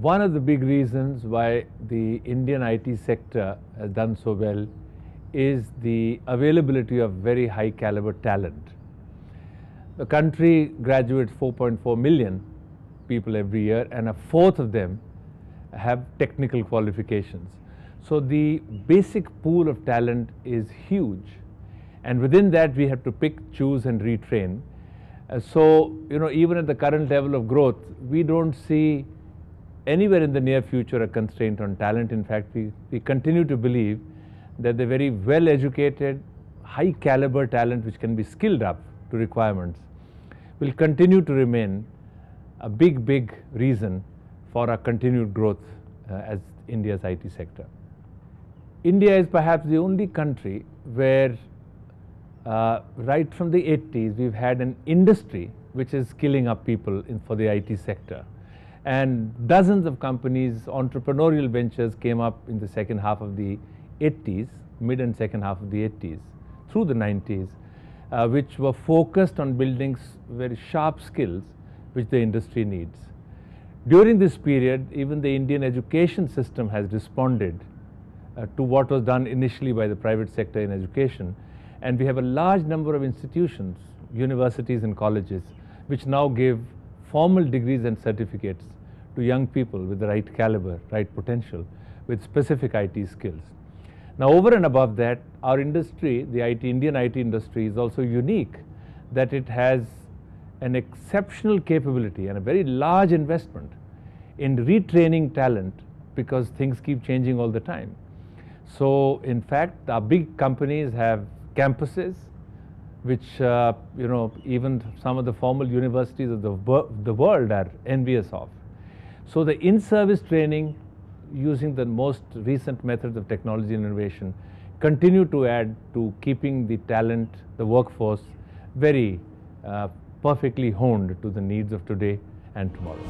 One of the big reasons why the Indian IT sector has done so well is the availability of very high caliber talent. The country graduates 4.4 million people every year and a fourth of them have technical qualifications. So the basic pool of talent is huge and within that we have to pick, choose and retrain. Uh, so, you know, even at the current level of growth, we don't see anywhere in the near future a constraint on talent. In fact, we, we continue to believe that the very well educated, high caliber talent which can be skilled up to requirements will continue to remain a big, big reason for our continued growth uh, as India's IT sector. India is perhaps the only country where uh, right from the 80s we've had an industry which is skilling up people in, for the IT sector and dozens of companies, entrepreneurial ventures came up in the second half of the 80s, mid and second half of the 80s, through the 90s, uh, which were focused on building very sharp skills which the industry needs. During this period, even the Indian education system has responded uh, to what was done initially by the private sector in education. And we have a large number of institutions, universities and colleges, which now give formal degrees and certificates to young people with the right caliber, right potential, with specific IT skills. Now, over and above that, our industry, the IT, Indian IT industry, is also unique that it has an exceptional capability and a very large investment in retraining talent because things keep changing all the time. So, in fact, our big companies have campuses which uh, you know even some of the formal universities of the, the world are envious of. So the in-service training using the most recent methods of technology and innovation continue to add to keeping the talent, the workforce very uh, perfectly honed to the needs of today and tomorrow.